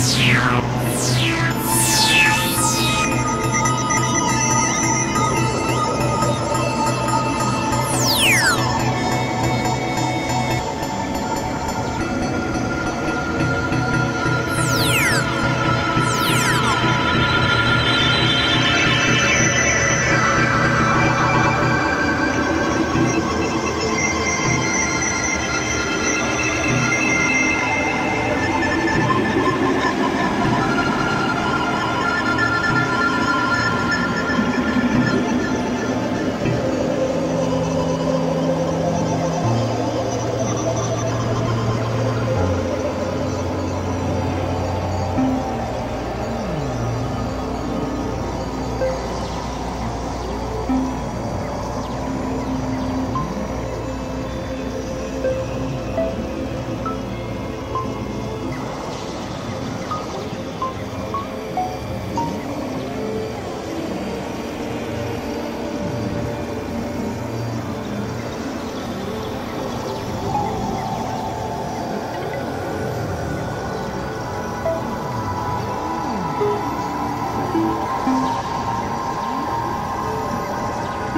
Yeah.